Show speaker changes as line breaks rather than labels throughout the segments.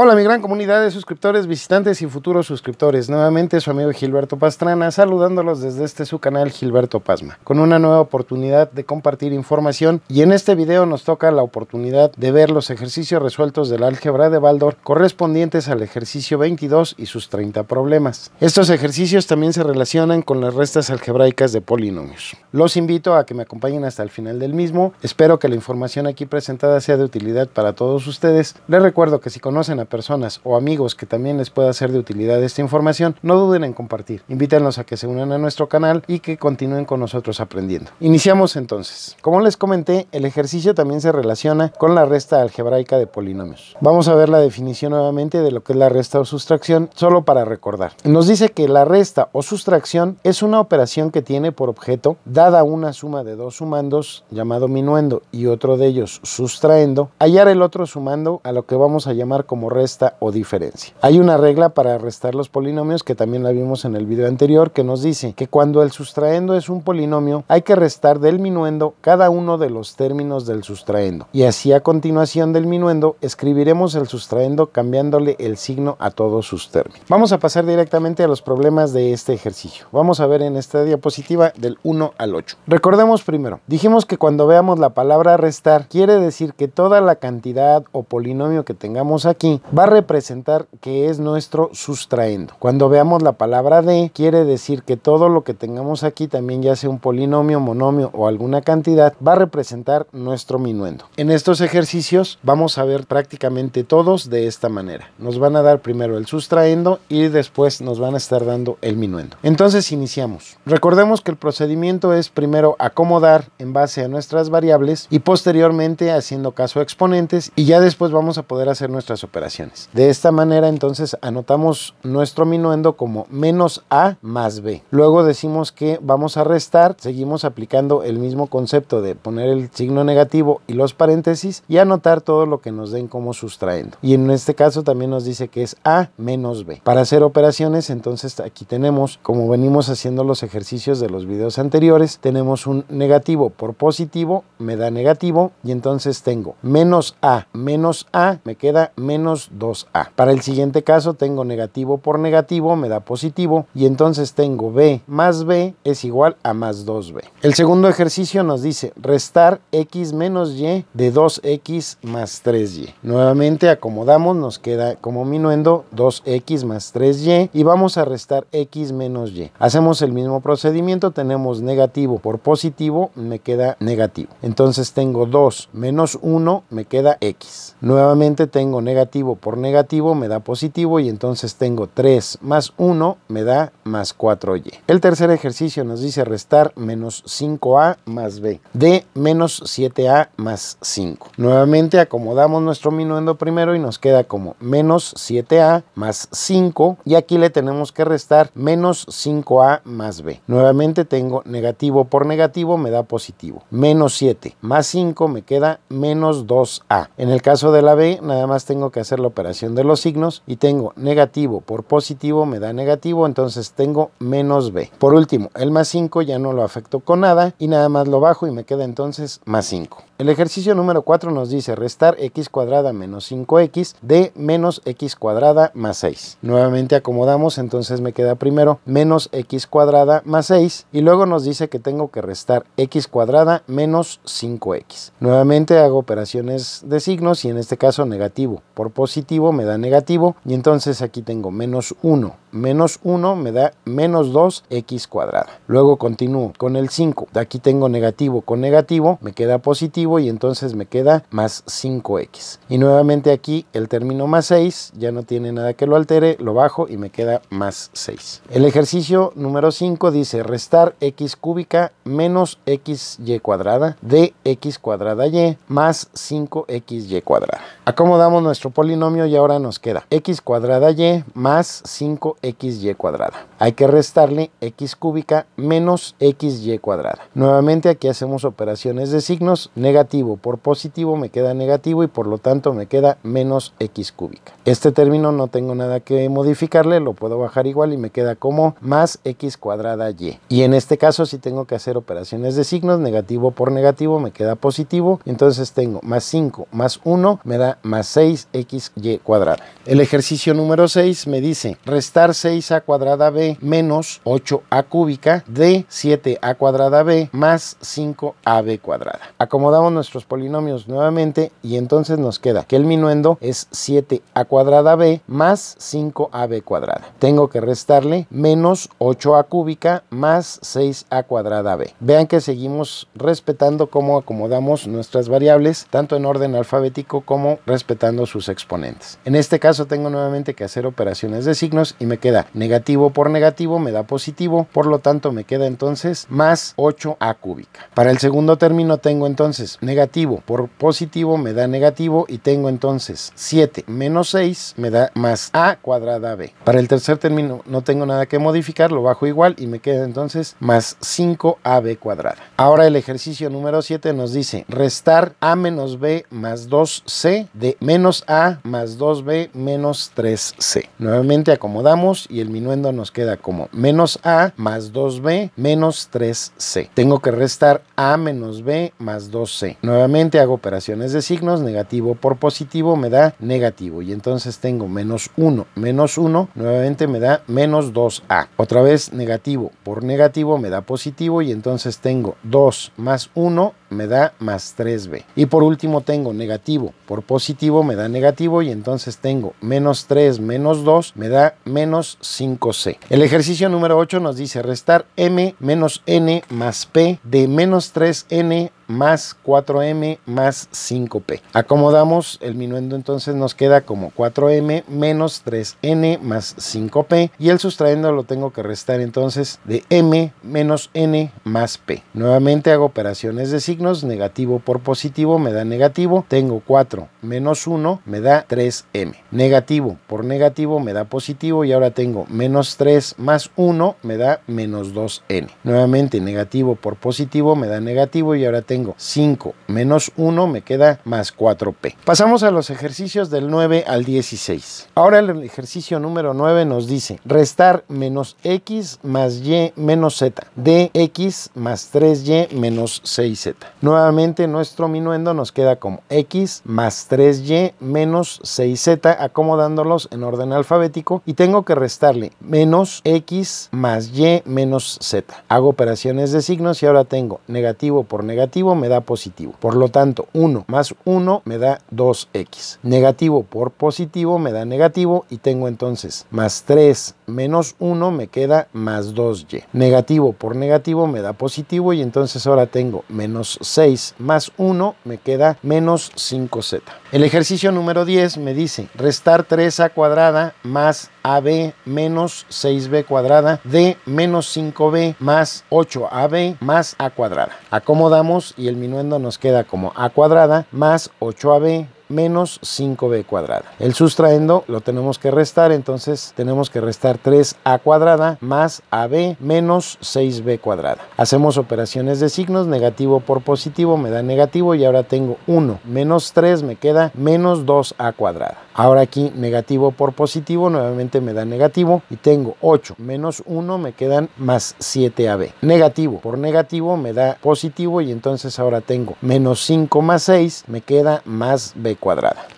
Hola mi gran comunidad de suscriptores, visitantes y futuros suscriptores. Nuevamente su amigo Gilberto Pastrana saludándolos desde este su canal Gilberto Pasma, con una nueva oportunidad de compartir información y en este video nos toca la oportunidad de ver los ejercicios resueltos del álgebra de Baldor correspondientes al ejercicio 22 y sus 30 problemas. Estos ejercicios también se relacionan con las restas algebraicas de polinomios. Los invito a que me acompañen hasta el final del mismo. Espero que la información aquí presentada sea de utilidad para todos ustedes. Les recuerdo que si conocen a personas o amigos que también les pueda ser de utilidad esta información, no duden en compartir. Invítenlos a que se unan a nuestro canal y que continúen con nosotros aprendiendo. Iniciamos entonces. Como les comenté, el ejercicio también se relaciona con la resta algebraica de polinomios. Vamos a ver la definición nuevamente de lo que es la resta o sustracción, solo para recordar. Nos dice que la resta o sustracción es una operación que tiene por objeto, dada una suma de dos sumandos, llamado minuendo, y otro de ellos sustraendo, hallar el otro sumando a lo que vamos a llamar como resta o diferencia. Hay una regla para restar los polinomios que también la vimos en el video anterior que nos dice que cuando el sustraendo es un polinomio hay que restar del minuendo cada uno de los términos del sustraendo y así a continuación del minuendo escribiremos el sustraendo cambiándole el signo a todos sus términos. Vamos a pasar directamente a los problemas de este ejercicio. Vamos a ver en esta diapositiva del 1 al 8. Recordemos primero, dijimos que cuando veamos la palabra restar quiere decir que toda la cantidad o polinomio que tengamos aquí va a representar que es nuestro sustraendo. Cuando veamos la palabra de, quiere decir que todo lo que tengamos aquí, también ya sea un polinomio, monomio o alguna cantidad, va a representar nuestro minuendo. En estos ejercicios vamos a ver prácticamente todos de esta manera. Nos van a dar primero el sustraendo y después nos van a estar dando el minuendo. Entonces iniciamos. Recordemos que el procedimiento es primero acomodar en base a nuestras variables y posteriormente haciendo caso a exponentes y ya después vamos a poder hacer nuestras operaciones. De esta manera entonces anotamos nuestro minuendo como menos a más b. Luego decimos que vamos a restar, seguimos aplicando el mismo concepto de poner el signo negativo y los paréntesis y anotar todo lo que nos den como sustrayendo. Y en este caso también nos dice que es a menos b. Para hacer operaciones entonces aquí tenemos, como venimos haciendo los ejercicios de los videos anteriores, tenemos un negativo por positivo, me da negativo y entonces tengo menos a menos a, me queda menos 2A. Para el siguiente caso tengo negativo por negativo, me da positivo, y entonces tengo B más B es igual a más 2B. El segundo ejercicio nos dice restar X menos Y de 2X más 3Y. Nuevamente acomodamos, nos queda como minuendo 2X más 3Y y vamos a restar X menos Y. Hacemos el mismo procedimiento, tenemos negativo por positivo, me queda negativo. Entonces tengo 2 menos 1, me queda X. Nuevamente tengo negativo por negativo me da positivo y entonces tengo 3 más 1 me da más 4y. El tercer ejercicio nos dice restar menos 5a más b de menos 7a más 5. Nuevamente acomodamos nuestro minuendo primero y nos queda como menos 7a más 5 y aquí le tenemos que restar menos 5a más b. Nuevamente tengo negativo por negativo me da positivo. Menos 7 más 5 me queda menos 2a. En el caso de la b nada más tengo que hacer la operación de los signos y tengo negativo por positivo me da negativo, entonces tengo menos b. Por último, el más 5 ya no lo afecto con nada y nada más lo bajo y me queda entonces más 5. El ejercicio número 4 nos dice restar x cuadrada menos 5x de menos x cuadrada más 6. Nuevamente acomodamos, entonces me queda primero menos x cuadrada más 6 y luego nos dice que tengo que restar x cuadrada menos 5x. Nuevamente hago operaciones de signos y en este caso negativo por positivo me da negativo y entonces aquí tengo menos 1 menos 1 me da menos 2x cuadrada. Luego continúo con el 5. De aquí tengo negativo con negativo, me queda positivo y entonces me queda más 5x. Y nuevamente aquí el término más 6 ya no tiene nada que lo altere, lo bajo y me queda más 6. El ejercicio número 5 dice restar x cúbica menos xy cuadrada de x cuadrada y más 5xy cuadrada. Acomodamos nuestro polinomio y ahora nos queda x cuadrada y más 5 xy cuadrada. Hay que restarle x cúbica menos xy cuadrada. Nuevamente aquí hacemos operaciones de signos. Negativo negativo por positivo me queda negativo y por lo tanto me queda menos x cúbica. Este término no tengo nada que modificarle, lo puedo bajar igual y me queda como más x cuadrada y. Y en este caso si tengo que hacer operaciones de signos, negativo por negativo me queda positivo, entonces tengo más 5 más 1 me da más 6xy cuadrada. El ejercicio número 6 me dice restar 6a cuadrada b menos 8a cúbica de 7a cuadrada b más 5ab cuadrada. Acomodamos nuestros polinomios nuevamente y entonces nos queda que el minuendo es 7a cuadrada b más 5ab cuadrada. Tengo que restarle menos 8a cúbica más 6a cuadrada b. Vean que seguimos respetando cómo acomodamos nuestras variables, tanto en orden alfabético como respetando sus exponentes. En este caso tengo nuevamente que hacer operaciones de signos y me queda negativo por negativo me da positivo, por lo tanto me queda entonces más 8a cúbica. Para el segundo término tengo entonces negativo por positivo me da negativo y tengo entonces 7 menos 6 me da más a cuadrada b. Para el tercer término no tengo nada que modificar, lo bajo igual y me queda entonces más 5ab cuadrada. Ahora el ejercicio número 7 nos dice restar a menos b más 2c de menos a más 2b menos 3c. Nuevamente acomodamos y el minuendo nos queda como menos a más 2b menos 3c. Tengo que restar a menos b más 2c. Nuevamente hago operaciones de signos, negativo por positivo me da negativo y entonces tengo menos 1 menos 1, nuevamente me da menos 2a. Otra vez negativo por negativo me da positivo y entonces tengo 2 más 1 me da más 3b. Y por último tengo negativo por positivo me da negativo y entonces tengo menos 3 menos 2 me da menos 5c. El ejercicio número 8 nos dice restar m menos n más p de menos 3n más 4m más 5p. Acomodamos el minuendo entonces nos queda como 4m menos 3n más 5p y el sustraendo lo tengo que restar entonces de m menos n más p. Nuevamente hago operaciones de signos, negativo por positivo me da negativo, tengo 4 menos 1 me da 3m. Negativo por negativo me da positivo y ahora tengo menos 3 más 1 me da menos 2n. Nuevamente negativo por positivo me da negativo y ahora tengo tengo 5 menos 1 me queda más 4p. Pasamos a los ejercicios del 9 al 16. Ahora el ejercicio número 9 nos dice restar menos x más y menos z de x más 3y menos 6z. Nuevamente nuestro minuendo nos queda como x más 3y menos 6z acomodándolos en orden alfabético y tengo que restarle menos x más y menos z. Hago operaciones de signos y ahora tengo negativo por negativo me da positivo. Por lo tanto, 1 más 1 me da 2x. Negativo por positivo me da negativo y tengo entonces más 3 menos 1 me queda más 2y. Negativo por negativo me da positivo y entonces ahora tengo menos 6 más 1 me queda menos 5z. El ejercicio número 10 me dice restar 3a cuadrada más ab menos 6b cuadrada de menos 5b más 8ab más a cuadrada. Acomodamos y el minuendo nos queda como a cuadrada más 8ab menos 5b cuadrada. El sustraendo lo tenemos que restar, entonces tenemos que restar 3a cuadrada más ab menos 6b cuadrada. Hacemos operaciones de signos, negativo por positivo me da negativo y ahora tengo 1 menos 3 me queda menos 2a cuadrada. Ahora aquí negativo por positivo nuevamente me da negativo y tengo 8 menos 1 me quedan más 7ab. Negativo por negativo me da positivo y entonces ahora tengo menos 5 más 6 me queda más b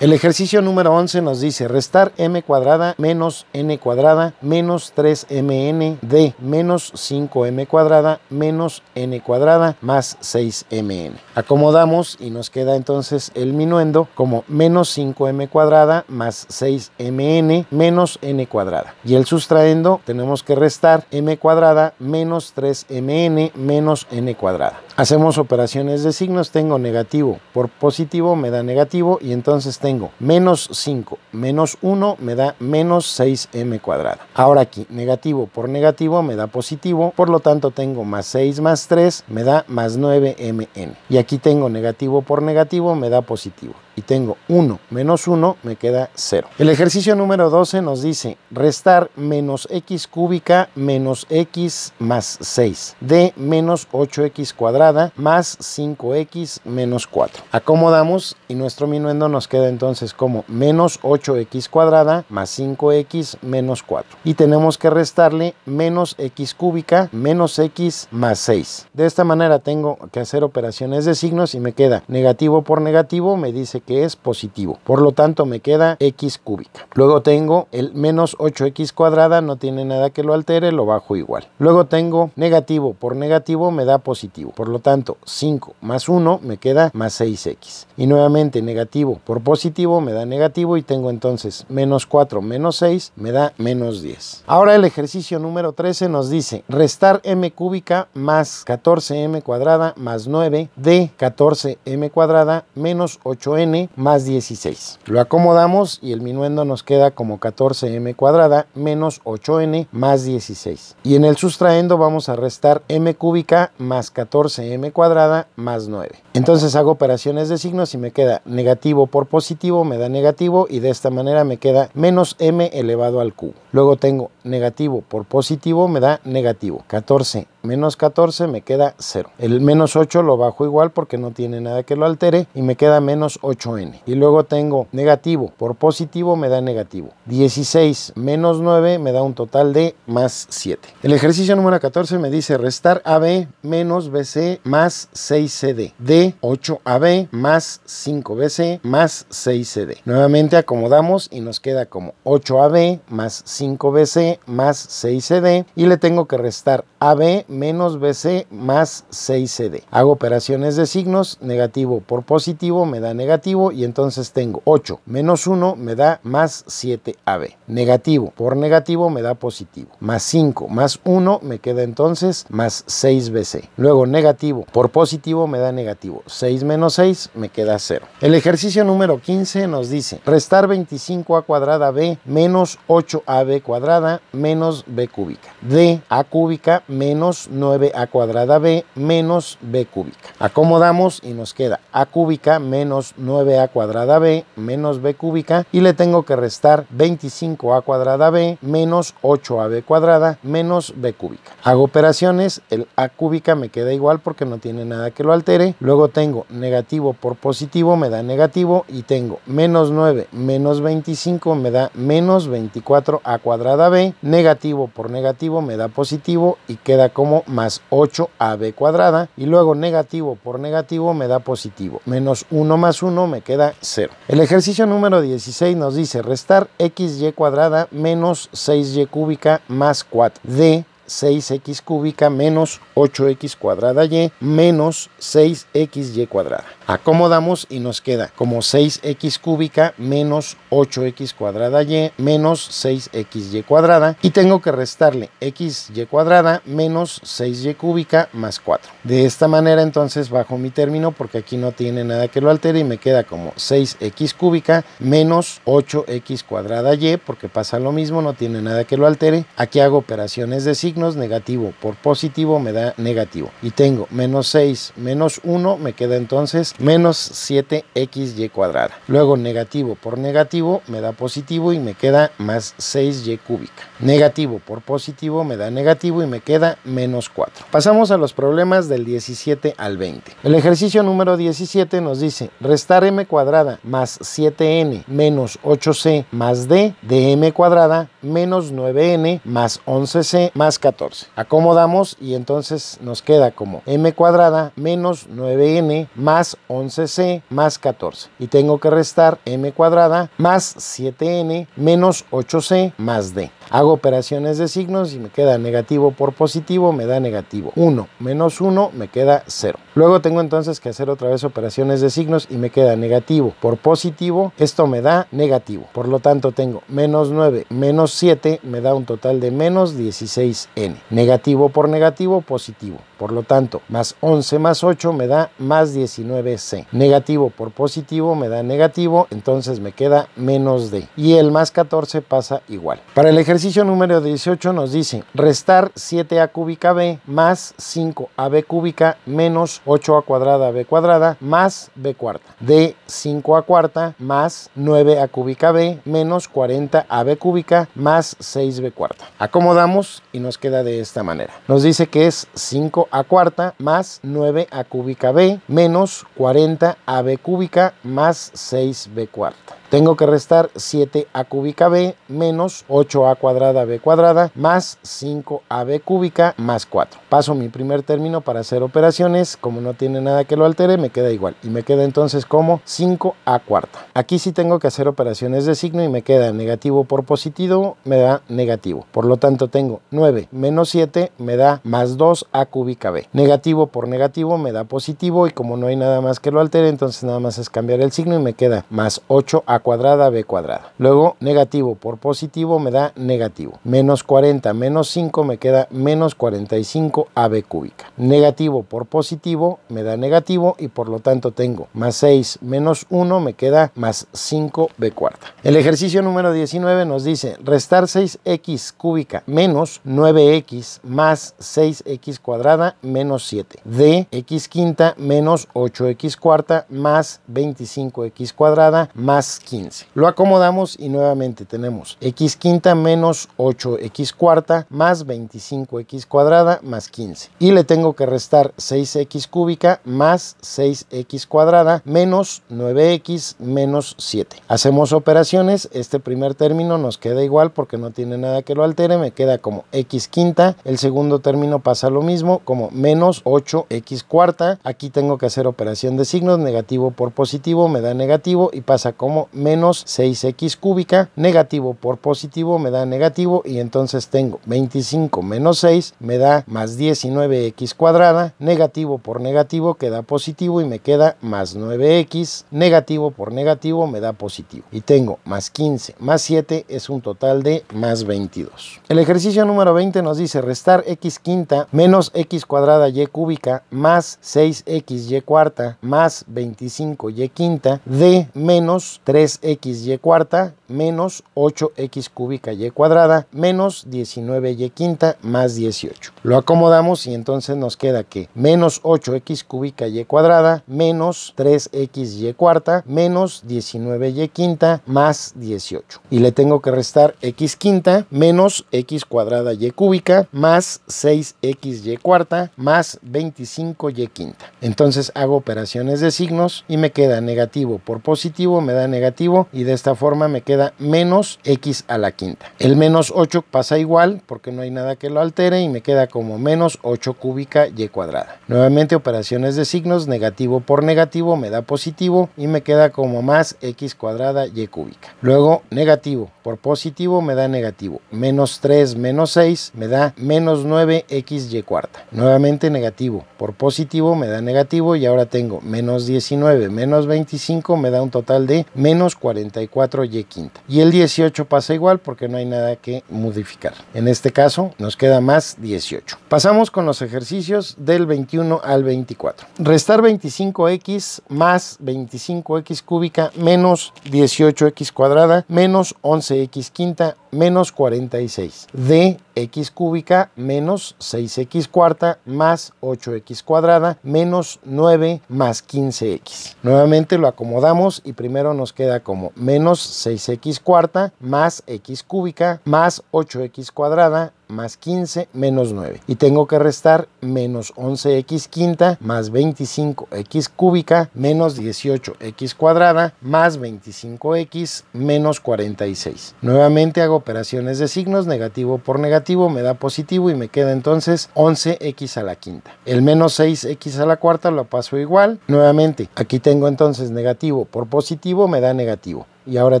El ejercicio número 11 nos dice restar m cuadrada menos n cuadrada menos 3mn de menos 5m cuadrada menos n cuadrada más 6mn. Acomodamos y nos queda entonces el minuendo como menos 5m cuadrada más 6mn menos n cuadrada. Y el sustraendo tenemos que restar m cuadrada menos 3mn menos n cuadrada. Hacemos operaciones de signos, tengo negativo por positivo me da negativo y entonces tengo menos 5 menos 1 me da menos 6m cuadrada. Ahora aquí negativo por negativo me da positivo, por lo tanto tengo más 6 más 3 me da más 9mn. Y aquí tengo negativo por negativo me da positivo. Y tengo 1 menos 1, me queda 0. El ejercicio número 12 nos dice restar menos x cúbica menos x más 6 de menos 8x cuadrada más 5x menos 4. Acomodamos y nuestro minuendo nos queda entonces como menos 8x cuadrada más 5x menos 4. Y tenemos que restarle menos x cúbica menos x más 6. De esta manera tengo que hacer operaciones de signos y me queda negativo por negativo, me dice que es positivo. Por lo tanto me queda x cúbica. Luego tengo el menos 8x cuadrada, no tiene nada que lo altere, lo bajo igual. Luego tengo negativo por negativo me da positivo. Por lo tanto 5 más 1 me queda más 6x. Y nuevamente negativo por positivo me da negativo y tengo entonces menos 4 menos 6 me da menos 10. Ahora el ejercicio número 13 nos dice restar m cúbica más 14m cuadrada más 9 de 14m cuadrada menos 8n más 16. Lo acomodamos y el minuendo nos queda como 14m cuadrada menos 8n más 16. Y en el sustraendo vamos a restar m cúbica más 14m cuadrada más 9. Entonces hago operaciones de signos y me queda negativo por positivo, me da negativo y de esta manera me queda menos m elevado al cubo. Luego tengo negativo por positivo, me da negativo. 14 menos 14 me queda 0. El menos 8 lo bajo igual porque no tiene nada que lo altere y me queda menos 8n. Y luego tengo negativo por positivo me da negativo. 16 menos 9 me da un total de más 7. El ejercicio número 14 me dice restar AB menos BC más 6CD de 8AB más 5BC más 6CD. Nuevamente acomodamos y nos queda como 8AB más 5BC más 6CD y le tengo que restar AB menos BC más 6CD. Hago operaciones de signos, negativo por positivo me da negativo y entonces tengo 8 menos 1 me da más 7AB. Negativo por negativo me da positivo. Más 5 más 1 me queda entonces más 6BC. Luego negativo por positivo me da negativo. 6 menos 6 me queda 0. El ejercicio número 15 nos dice restar 25a cuadrada b menos 8ab cuadrada menos b cúbica. d a cúbica menos 9a cuadrada b menos b cúbica. Acomodamos y nos queda a cúbica menos 9a cuadrada b menos b cúbica y le tengo que restar 25a cuadrada b menos 8ab cuadrada menos b cúbica. Hago operaciones, el a cúbica me queda igual porque no tiene nada que lo altere. Luego tengo negativo por positivo me da negativo y tengo menos 9 menos 25 me da menos 24a cuadrada b. Negativo por negativo me da positivo y queda como más 8ab cuadrada y luego negativo por negativo me da positivo. Menos 1 más 1 me queda 0. El ejercicio número 16 nos dice restar xy cuadrada menos 6y cúbica más 4 de 6x cúbica menos 8x cuadrada y menos 6xy cuadrada. Acomodamos y nos queda como 6x cúbica menos 8x cuadrada y menos 6xy cuadrada y tengo que restarle xy cuadrada menos 6y cúbica más 4. De esta manera entonces bajo mi término porque aquí no tiene nada que lo altere y me queda como 6x cúbica menos 8x cuadrada y porque pasa lo mismo, no tiene nada que lo altere. Aquí hago operaciones de signos, negativo por positivo me da negativo y tengo menos 6 menos 1 me queda entonces menos 7xy cuadrada. Luego negativo por negativo me da positivo y me queda más 6y cúbica. Negativo por positivo me da negativo y me queda menos 4. Pasamos a los problemas del 17 al 20. El ejercicio número 17 nos dice restar m cuadrada más 7n menos 8c más d de m cuadrada menos 9n más 11c más 14. Acomodamos y entonces nos queda como m cuadrada menos 9n más 11c más 14. Y tengo que restar m cuadrada más 7n menos 8c más d. Hago operaciones de signos y me queda negativo por positivo, me da negativo. 1 menos 1 me queda 0. Luego tengo entonces que hacer otra vez operaciones de signos y me queda negativo por positivo. Esto me da negativo. Por lo tanto tengo menos 9 menos 7 me da un total de menos 16n. Negativo por negativo, positivo. Por lo tanto, más 11 más 8 me da más 19c. Negativo por positivo me da negativo, entonces me queda menos d. Y el más 14 pasa igual. Para el ejercicio ejercicio número 18 nos dice restar 7a cúbica b más 5ab cúbica menos 8a cuadrada b cuadrada más b cuarta de 5a cuarta más 9a cúbica b menos 40ab cúbica más 6b cuarta. Acomodamos y nos queda de esta manera. Nos dice que es 5a cuarta más 9a cúbica b menos 40ab cúbica más 6b cuarta. Tengo que restar 7a cúbica b menos 8a cuadrada b cuadrada más 5ab cúbica más 4. Paso mi primer término para hacer operaciones. Como no tiene nada que lo altere, me queda igual. Y me queda entonces como 5a cuarta. Aquí sí tengo que hacer operaciones de signo y me queda negativo por positivo, me da negativo. Por lo tanto tengo 9 menos 7 me da más 2a cúbica b. Negativo por negativo me da positivo y como no hay nada más que lo altere, entonces nada más es cambiar el signo y me queda más 8a cuadrada b cuadrada. Luego negativo por positivo me da negativo. Menos 40 menos 5 me queda menos 45 ab cúbica. Negativo por positivo me da negativo y por lo tanto tengo más 6 menos 1 me queda más 5 b cuarta. El ejercicio número 19 nos dice restar 6x cúbica menos 9x más 6x cuadrada menos 7 de x quinta menos 8x cuarta más 25x cuadrada más 15 lo acomodamos y nuevamente tenemos x quinta menos 8x cuarta más 25x cuadrada más 15. Y le tengo que restar 6x cúbica más 6x cuadrada menos 9x menos 7. Hacemos operaciones, este primer término nos queda igual porque no tiene nada que lo altere, me queda como x quinta, el segundo término pasa lo mismo como menos 8x cuarta, aquí tengo que hacer operación de signos, negativo por positivo me da negativo y pasa como menos 6x cúbica, negativo por positivo me da negativo y entonces tengo 25 menos 6 me da más 19x cuadrada, negativo por negativo queda positivo y me queda más 9x, negativo por negativo me da positivo y tengo más 15 más 7 es un total de más 22. El ejercicio número 20 nos dice restar x quinta menos x cuadrada y cúbica más 6x y cuarta más 25y quinta de menos 3 xy cuarta menos 8x cúbica y cuadrada menos 19y quinta más 18. Lo acomodamos y entonces nos queda que menos 8x cúbica y cuadrada menos 3xy cuarta menos 19y quinta más 18. Y le tengo que restar x quinta menos x cuadrada y cúbica más 6xy cuarta más 25y quinta. Entonces hago operaciones de signos y me queda negativo por positivo, me da negativo y de esta forma me menos x a la quinta. El menos 8 pasa igual porque no hay nada que lo altere y me queda como menos 8 cúbica y cuadrada. Nuevamente operaciones de signos, negativo por negativo me da positivo y me queda como más x cuadrada y cúbica. Luego negativo por positivo me da negativo. Menos 3 menos 6 me da menos 9x y cuarta. Nuevamente negativo por positivo me da negativo y ahora tengo menos 19 menos 25 me da un total de menos 44 y quinta. Y el 18 pasa igual porque no hay nada que modificar. En este caso nos queda más 18. Pasamos con los ejercicios del 21 al 24. Restar 25x más 25x cúbica menos 18x cuadrada menos 11x quinta menos 46. De x cúbica menos 6x cuarta más 8x cuadrada menos 9 más 15x. Nuevamente lo acomodamos y primero nos queda como menos 6x cuarta más x cúbica más 8x cuadrada más 15 menos 9. Y tengo que restar menos 11x quinta más 25x cúbica menos 18x cuadrada más 25x menos 46. Nuevamente hago operaciones de signos, negativo por negativo me da positivo y me queda entonces 11x a la quinta. El menos 6x a la cuarta lo paso igual. Nuevamente aquí tengo entonces negativo por positivo me da negativo y ahora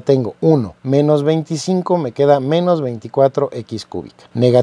tengo 1 menos 25 me queda menos 24x cúbica. Negativo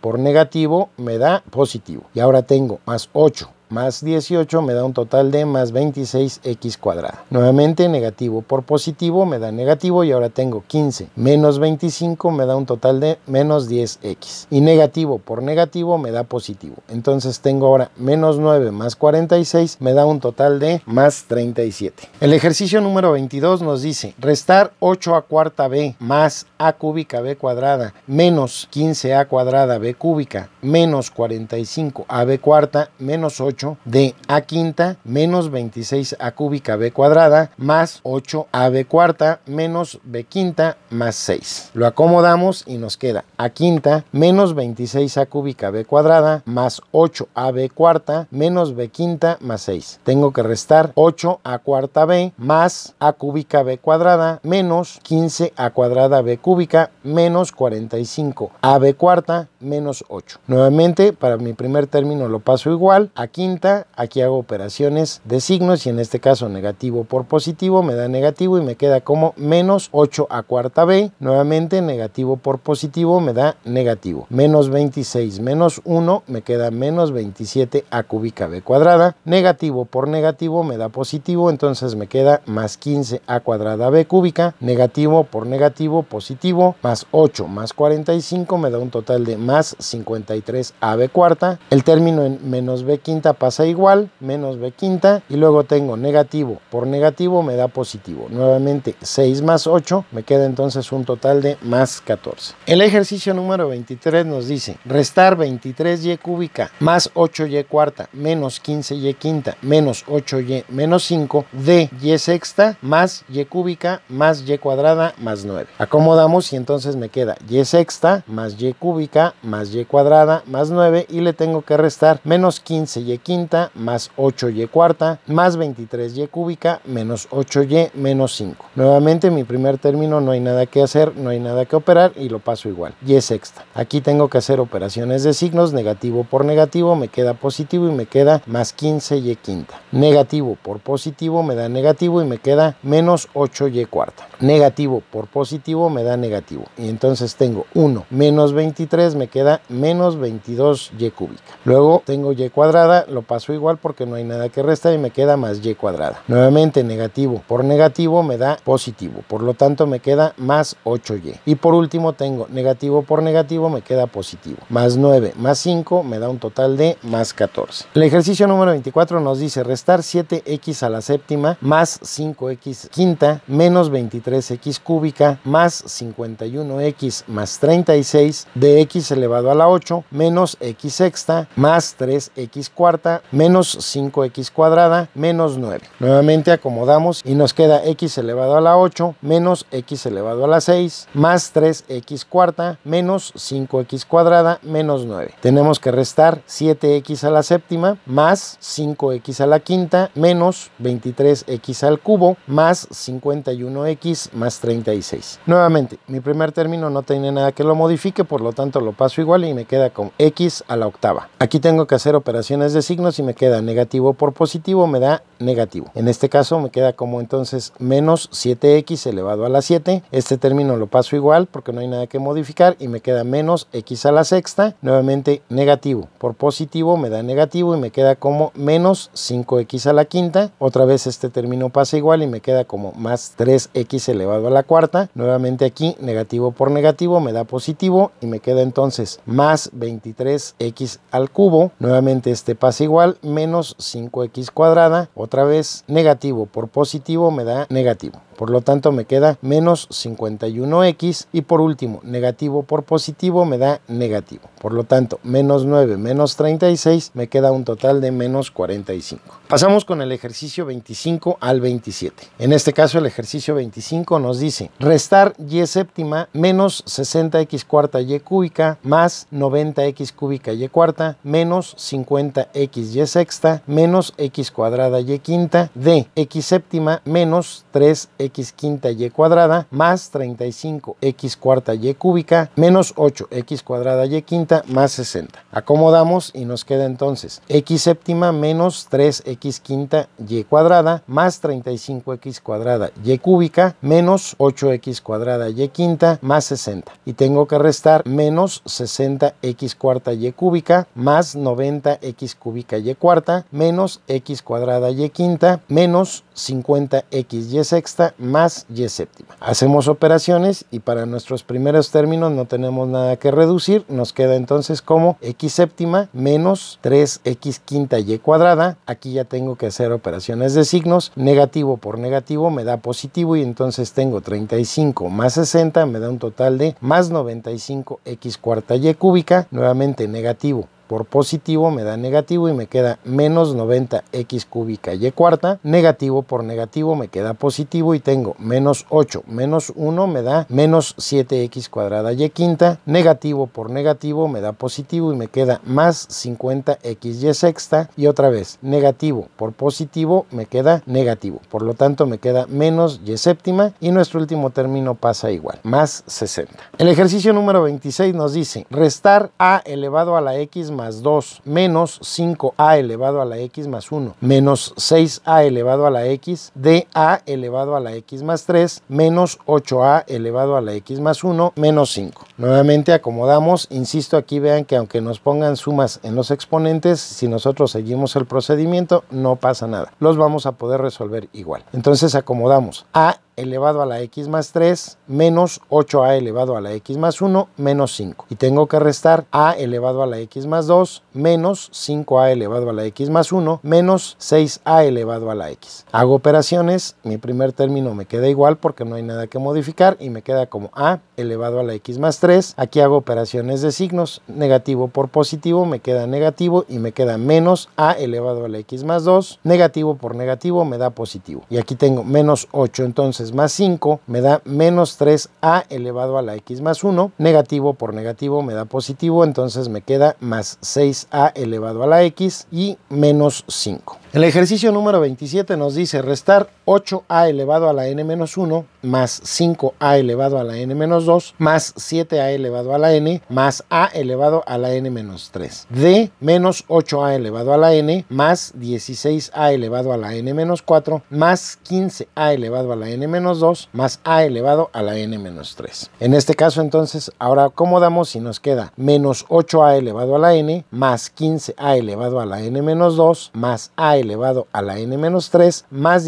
por negativo me da positivo. Y ahora tengo más 8 más 18 me da un total de más 26x cuadrada. Nuevamente negativo por positivo me da negativo y ahora tengo 15 menos 25 me da un total de menos 10x. Y negativo por negativo me da positivo. Entonces tengo ahora menos 9 más 46 me da un total de más 37. El ejercicio número 22 nos dice restar 8 a cuarta b más a cúbica b cuadrada menos 15a cuadrada b cúbica menos 45 a b cuarta menos 8 de a quinta menos 26 a cúbica b cuadrada más 8 a b cuarta menos b quinta más 6. Lo acomodamos y nos queda a quinta menos 26 a cúbica b cuadrada más 8 a b cuarta menos b quinta más 6. Tengo que restar 8 a cuarta b más a cúbica b cuadrada menos 15 a cuadrada b cúbica menos 45 a b cuarta menos 8. Nuevamente para mi primer término lo paso igual a quinta aquí hago operaciones de signos y en este caso negativo por positivo me da negativo y me queda como menos 8 a cuarta b, nuevamente negativo por positivo me da negativo, menos 26 menos 1 me queda menos 27 a cúbica b cuadrada, negativo por negativo me da positivo, entonces me queda más 15 a cuadrada b cúbica, negativo por negativo positivo, más 8 más 45 me da un total de más 53 a b cuarta, el término en menos b quinta pasa igual, menos b quinta, y luego tengo negativo por negativo me da positivo. Nuevamente 6 más 8 me queda entonces un total de más 14. El ejercicio número 23 nos dice restar 23y cúbica más 8y cuarta menos 15y quinta menos 8y menos 5 de y sexta más y cúbica más y cuadrada más 9. Acomodamos y entonces me queda y sexta más y cúbica más y cuadrada más 9 y le tengo que restar menos 15y quinta más 8y cuarta más 23y cúbica menos 8y menos 5. Nuevamente mi primer término no hay nada que hacer, no hay nada que operar y lo paso igual. Y sexta. Aquí tengo que hacer operaciones de signos, negativo por negativo me queda positivo y me queda más 15y quinta. Negativo por positivo me da negativo y me queda menos 8y cuarta. Negativo por positivo me da negativo. Y entonces tengo 1 menos 23 me queda menos 22y cúbica. Luego tengo y cuadrada, lo paso igual porque no hay nada que restar y me queda más y cuadrada. Nuevamente negativo por negativo me da positivo, por lo tanto me queda más 8y. Y por último tengo negativo por negativo me queda positivo. Más 9 más 5 me da un total de más 14. El ejercicio número 24 nos dice restar 7x a la séptima más 5x quinta menos 23x cúbica más 51x más 36 de x elevado a la 8 menos x sexta más 3x cuarta menos 5x cuadrada menos 9. Nuevamente acomodamos y nos queda x elevado a la 8 menos x elevado a la 6 más 3x cuarta menos 5x cuadrada menos 9. Tenemos que restar 7x a la séptima más 5x a la quinta menos 23x al cubo más 51x más 36. Nuevamente, mi primer término no tiene nada que lo modifique, por lo tanto lo paso igual y me queda con x a la octava. Aquí tengo que hacer operaciones de signos y me queda negativo por positivo, me da negativo. En este caso me queda como entonces menos 7x elevado a la 7. Este término lo paso igual porque no hay nada que modificar y me queda menos x a la sexta. Nuevamente negativo por positivo me da negativo y me queda como menos 5x a la quinta. Otra vez este término pasa igual y me queda como más 3x elevado a la cuarta. Nuevamente aquí negativo por negativo me da positivo y me queda entonces más 23x al cubo. Nuevamente este pasa igual menos 5x cuadrada, otra vez negativo por positivo me da negativo. Por lo tanto me queda menos 51x y por último negativo por positivo me da negativo. Por lo tanto menos 9 menos 36 me queda un total de menos 45. Pasamos con el ejercicio 25 al 27. En este caso el ejercicio 25 nos dice restar y séptima menos 60x cuarta y cúbica más 90x cúbica y cuarta menos 50x y sexta menos x cuadrada y quinta de x séptima menos 3x x quinta y cuadrada más 35 x cuarta y cúbica menos 8 x cuadrada y quinta más 60. Acomodamos y nos queda entonces x séptima menos 3 x quinta y cuadrada más 35 x cuadrada y cúbica menos 8 x cuadrada y quinta más 60. Y tengo que restar menos 60x cuarta y cúbica más 90x cúbica y cuarta menos x cuadrada y quinta menos 50x y sexta más y séptima. Hacemos operaciones y para nuestros primeros términos no tenemos nada que reducir, nos queda entonces como x séptima menos 3x quinta y cuadrada. Aquí ya tengo que hacer operaciones de signos, negativo por negativo me da positivo y entonces tengo 35 más 60 me da un total de más 95x cuarta y cúbica, nuevamente negativo por positivo me da negativo y me queda menos 90x cúbica y cuarta. Negativo por negativo me queda positivo y tengo menos 8 menos 1 me da menos 7x cuadrada y quinta. Negativo por negativo me da positivo y me queda más 50x y sexta. Y otra vez, negativo por positivo me queda negativo. Por lo tanto me queda menos y séptima y nuestro último término pasa igual, más 60. El ejercicio número 26 nos dice restar a elevado a la x más 2 menos 5a elevado a la x más 1 menos 6a elevado a la x de a elevado a la x más 3 menos 8a elevado a la x más 1 menos 5. Nuevamente acomodamos, insisto aquí vean que aunque nos pongan sumas en los exponentes, si nosotros seguimos el procedimiento no pasa nada. Los vamos a poder resolver igual. Entonces acomodamos a elevado a la x más 3 menos 8a elevado a la x más 1 menos 5. Y tengo que restar a elevado a la x más 2 menos 5a elevado a la x más 1 menos 6a elevado a la x. Hago operaciones, mi primer término me queda igual porque no hay nada que modificar y me queda como a elevado a la x más 3. Aquí hago operaciones de signos, negativo por positivo me queda negativo y me queda menos a elevado a la x más 2. Negativo por negativo me da positivo. Y aquí tengo menos 8 entonces más 5 me da menos 3a elevado a la x más 1. Negativo por negativo me da positivo, entonces me queda más 6a elevado a la x y menos 5. El ejercicio número 27 nos dice restar 8a elevado a la n menos 1 más 5a elevado a la n menos 2 más 7a elevado a la n más a elevado a la n menos 3 de menos 8a elevado a la n más 16a elevado a la n menos 4 más 15a elevado a la n menos 2 más a elevado a la n menos 3. En este caso entonces ahora acomodamos y nos queda menos 8a elevado a la n más 15a elevado a la n menos 2 más a elevado a la n-3 más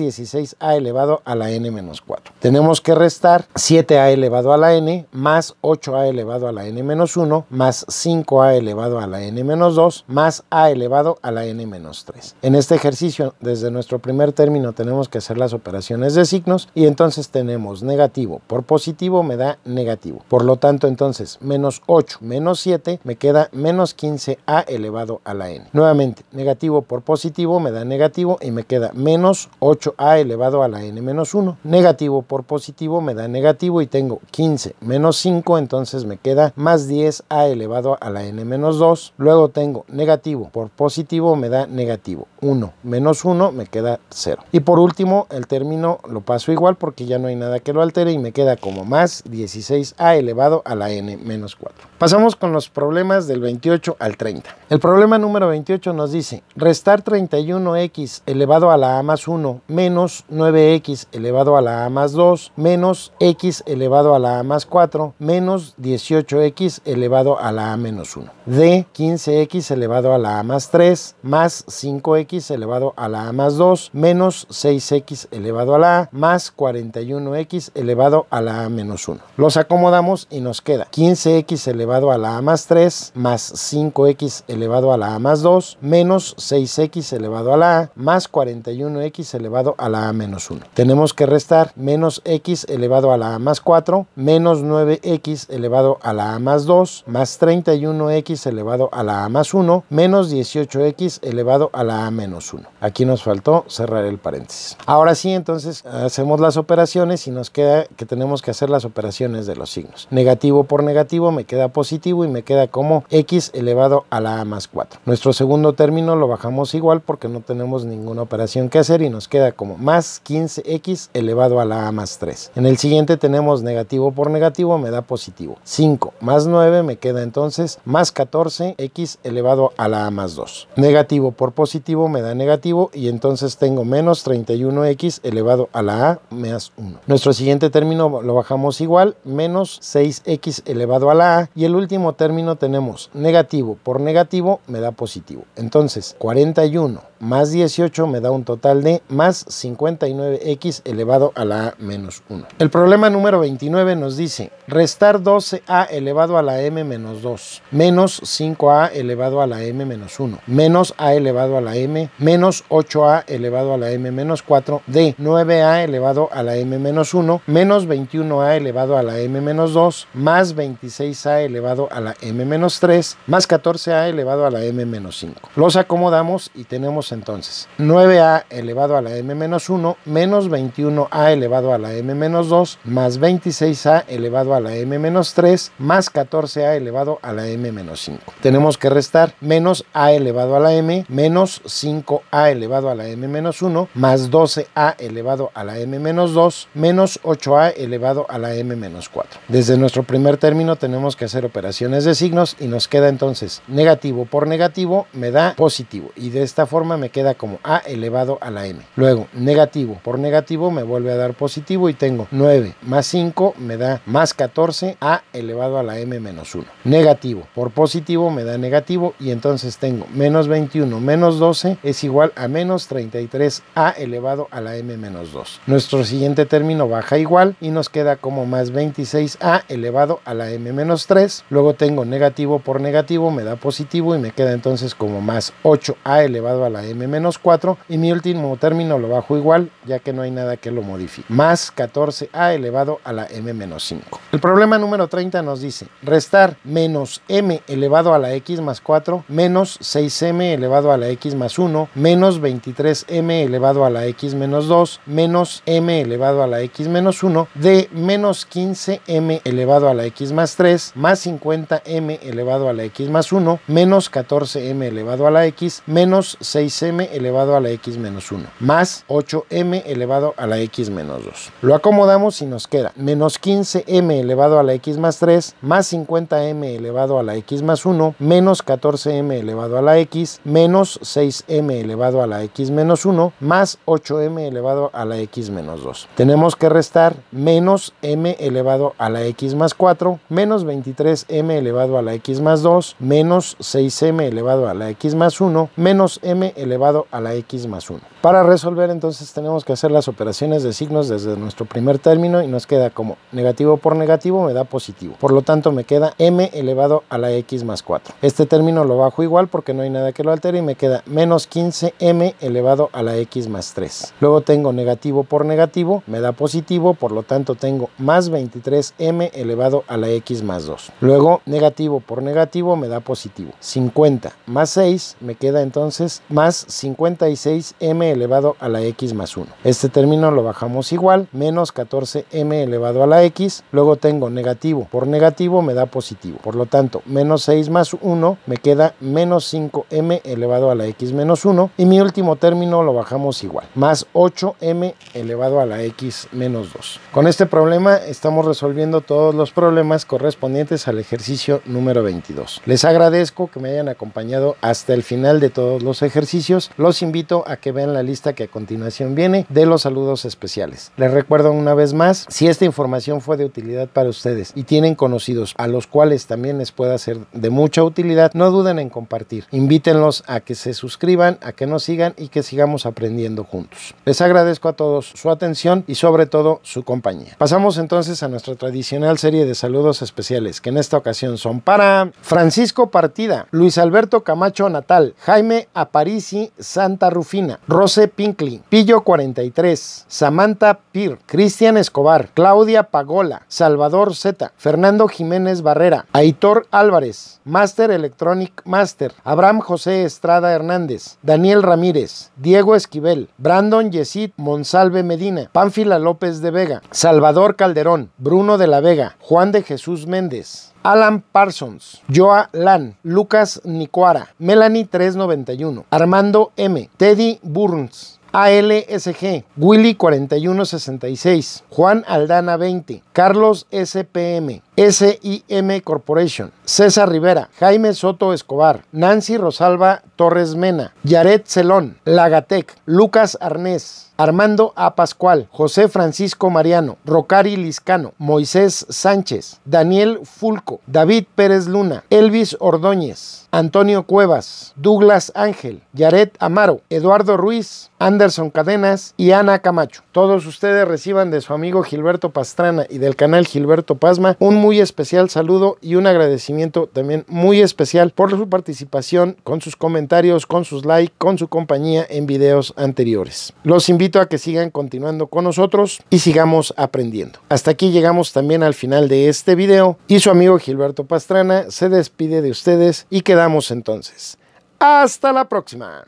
16a elevado a la n-4. Tenemos que restar 7a elevado a la n más 8a elevado a la n-1 más 5a elevado a la n-2 más a elevado a la n-3. En este ejercicio, desde nuestro primer término, tenemos que hacer las operaciones de signos y entonces tenemos negativo por positivo me da negativo. Por lo tanto, entonces menos 8 menos 7 me queda menos 15a elevado a la n. Nuevamente, negativo por positivo me da negativo y me queda menos 8a elevado a la n menos 1. Negativo por positivo me da negativo y tengo 15 menos 5, entonces me queda más 10a elevado a la n menos 2. Luego tengo negativo por positivo me da negativo 1 menos 1 me queda 0. Y por último el término lo paso igual porque ya no hay nada que lo altere y me queda como más 16a elevado a la n menos 4. Pasamos con los problemas del 28 al 30. El problema número 28 nos dice restar 31x elevado a la a más 1 menos 9x elevado a la a más 2 menos x elevado a la a más 4 menos 18x elevado a la a menos 1 de 15x elevado a la a más 3 más 5x elevado a la a más 2 menos 6x elevado a la a más 41x elevado a la a menos 1. Los acomodamos y nos queda 15x elevado elevado a la a más 3 más 5x elevado a la a más 2 menos 6x elevado a la a más 41x elevado a la a menos 1. Tenemos que restar menos x elevado a la a más 4 menos 9x elevado a la a más 2 más 31x elevado a la a más 1 menos 18x elevado a la a menos 1. Aquí nos faltó cerrar el paréntesis. Ahora sí, entonces hacemos las operaciones y nos queda que tenemos que hacer las operaciones de los signos. Negativo por negativo me queda positivo positivo y me queda como x elevado a la a más 4. Nuestro segundo término lo bajamos igual porque no tenemos ninguna operación que hacer y nos queda como más 15x elevado a la a más 3. En el siguiente tenemos negativo por negativo, me da positivo. 5 más 9 me queda entonces más 14x elevado a la a más 2. Negativo por positivo me da negativo y entonces tengo menos 31x elevado a la a más 1. Nuestro siguiente término lo bajamos igual, menos 6x elevado a la a y el último término tenemos negativo por negativo me da positivo. Entonces 41 más 18 me da un total de más 59x elevado a la a menos 1. El problema número 29 nos dice restar 12a elevado a la m menos 2 menos 5a elevado a la m menos 1 menos a elevado a la m menos 8a elevado a la m menos 4 de 9a elevado a la m menos 1 menos 21a elevado a la m menos 2 más 26a elevado a la m menos 3 más 14a elevado a la m menos 5. Los acomodamos y tenemos entonces 9a elevado a la m menos 1 menos 21a elevado a la m menos 2 más 26a elevado a la m menos 3 más 14a elevado a la m menos 5. Tenemos que restar menos a elevado a la m menos 5a elevado a la m menos 1 más 12a elevado a la m menos 2 menos 8a elevado a la m menos 4. Desde nuestro primer término tenemos que hacer operaciones de signos y nos queda entonces negativo por negativo me da positivo y de esta forma me queda como a elevado a la m. Luego negativo por negativo me vuelve a dar positivo y tengo 9 más 5 me da más 14 a elevado a la m menos 1. Negativo por positivo me da negativo y entonces tengo menos 21 menos 12 es igual a menos 33 a elevado a la m menos 2. Nuestro siguiente término baja igual y nos queda como más 26 a elevado a la m menos 3. Luego tengo negativo por negativo me da positivo y me queda entonces como más 8 a elevado a la m menos 4 y mi último término lo bajo igual ya que no hay nada que lo modifique. Más 14a elevado a la m menos 5. El problema número 30 nos dice restar menos m elevado a la x más 4 menos 6m elevado a la x más 1 menos 23m elevado a la x menos 2 menos m elevado a la x menos 1 de menos 15m elevado a la x más 3 más 50m elevado a la x más 1 menos 14m elevado a la x menos 6m elevado a la x menos 1 más 8m elevado a la x menos 2. Lo acomodamos y nos queda menos 15m elevado a la x más 3 más 50m elevado a la x más 1 menos 14m elevado a la x menos 6m elevado a la x menos 1 más 8m elevado a la x menos 2. Tenemos que restar menos m elevado a la x más 4 menos 23m elevado a la x más 2 menos 6m elevado a la x más 1 menos m elevado a la x más 1. Para resolver entonces tenemos que hacer las operaciones de signos desde nuestro primer término y nos queda como negativo por negativo me da positivo. Por lo tanto me queda m elevado a la x más 4. Este término lo bajo igual porque no hay nada que lo altere y me queda menos 15m elevado a la x más 3. Luego tengo negativo por negativo me da positivo, por lo tanto tengo más 23m elevado a la x más 2. Luego negativo por negativo me da positivo. 50 más 6 me queda entonces más 56m elevado a la x más 1. Este término lo bajamos igual, menos 14m elevado a la x. Luego tengo negativo por negativo me da positivo. Por lo tanto, menos 6 más 1 me queda menos 5m elevado a la x menos 1. Y mi último término lo bajamos igual, más 8m elevado a la x menos 2. Con este problema estamos resolviendo todos los problemas correspondientes al ejercicio número 22. Les agradezco que me hayan acompañado hasta el final de todos los ejercicios. Los invito a que vean la lista que a continuación viene de los saludos especiales. Les recuerdo una vez más, si esta información fue de utilidad para ustedes y tienen conocidos a los cuales también les pueda ser de mucha utilidad, no duden en compartir. Invítenlos a que se suscriban, a que nos sigan y que sigamos aprendiendo juntos. Les agradezco a todos su atención y sobre todo su compañía. Pasamos entonces a nuestra tradicional serie de saludos especiales, que en esta ocasión son para Francisco Partida, Luis Alberto Camacho Natal, Jaime Aparici Santa Rufina, Rose Pinkley, Pillo 43, Samantha Pir, Cristian Escobar, Claudia Pagola, Salvador Z, Fernando Jiménez Barrera, Aitor Álvarez, Master Electronic Master, Abraham José Estrada Hernández, Daniel Ramírez, Diego Esquivel, Brandon Yesid Monsalve Medina, Pánfila López de Vega, Salvador Calderón, Bruno de la Vega, Juan de Jesús Méndez, Alan Parsons, Joa Lan, Lucas Nicuara, Melanie 391, Armando M, Teddy Burns, ALSG, Willy 4166, Juan Aldana 20, Carlos SPM, SIM Corporation, César Rivera, Jaime Soto Escobar, Nancy Rosalba Torres Mena, Yaret Celón, Lagatec, Lucas Arnés, Armando A. Pascual, José Francisco Mariano, Rocari Liscano, Moisés Sánchez, Daniel Fulco, David Pérez Luna, Elvis Ordóñez, Antonio Cuevas, Douglas Ángel, Yaret Amaro, Eduardo Ruiz, Anderson Cadenas y Ana Camacho. Todos ustedes reciban de su amigo Gilberto Pastrana y del canal Gilberto Pasma un muy especial saludo y un agradecimiento también muy especial por su participación, con sus comentarios, con sus likes, con su compañía en videos anteriores. Los invito a que sigan continuando con nosotros y sigamos aprendiendo. Hasta aquí llegamos también al final de este video y su amigo Gilberto Pastrana se despide de ustedes y quedamos entonces. Hasta la próxima.